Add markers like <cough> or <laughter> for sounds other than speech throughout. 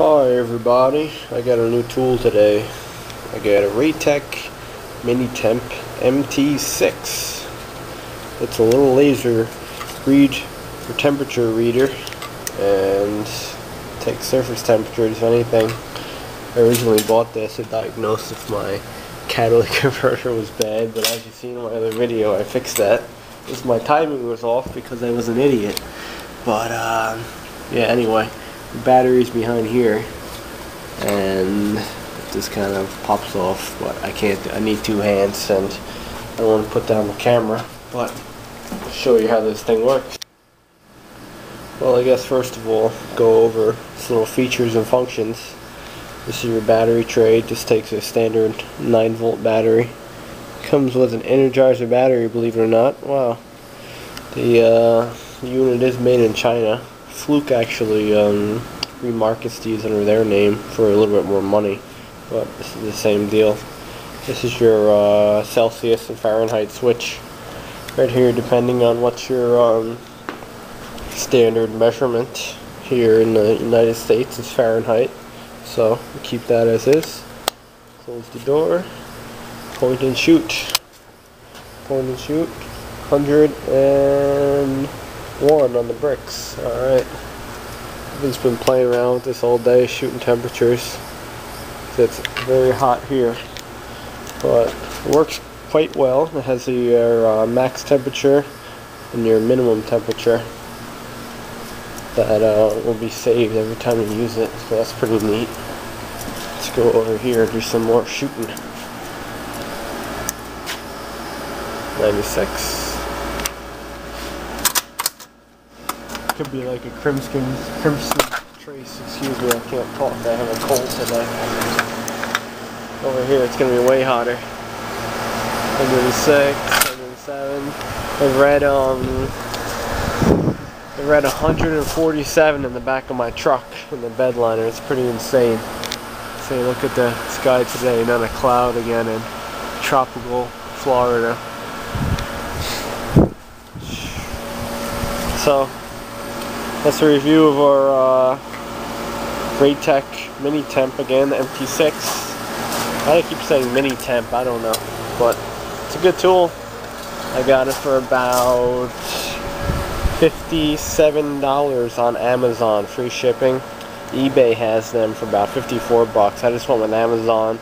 Hi everybody, I got a new tool today. I got a Raytek Mini Temp MT6. It's a little laser read for temperature reader and takes surface temperatures if anything. I originally bought this to diagnose if my catalytic <laughs> converter was bad, but as you've seen in my other video, I fixed that. Just my timing was off because I was an idiot. But um, yeah, anyway the battery's behind here and it just kind of pops off but I can't I need two hands and I don't want to put down the camera but I'll show you how this thing works. Well I guess first of all go over its little features and functions. This is your battery tray just takes a standard 9 volt battery. Comes with an energizer battery believe it or not. Wow. The uh, unit is made in China Fluke actually um, remarkets these under their name for a little bit more money, but this is the same deal. This is your uh, Celsius and Fahrenheit switch right here, depending on what's your um, standard measurement. Here in the United States, it's Fahrenheit, so keep that as is. Close the door, point and shoot. Point and shoot. 100 and one on the bricks. Alright. I've just been playing around with this all day, shooting temperatures. It's very hot here. But it works quite well. It has your uh, max temperature and your minimum temperature that uh, will be saved every time you use it. So that's pretty neat. Let's go over here and do some more shooting. 96. Could be like a crimson, crimson trace. Excuse me, I can't talk. I have a cold today. Over here, it's gonna be way hotter. 106, 107. I read um, I read 147 in the back of my truck in the bed liner. It's pretty insane. Say, look at the sky today. Not a cloud again in tropical Florida. So that's a review of our uh, Raytek Mini Temp again, the MT6. I keep saying Mini Temp, I don't know. But it's a good tool. I got it for about $57 on Amazon, free shipping. eBay has them for about 54 bucks. I just went with Amazon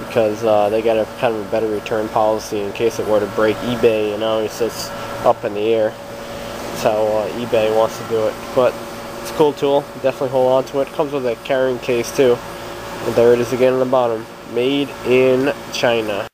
because uh, they got a kind of a better return policy in case it were to break eBay, you know, it's just up in the air. That's how uh, eBay wants to do it. But it's a cool tool. Definitely hold on to it. Comes with a carrying case too. And there it is again on the bottom. Made in China.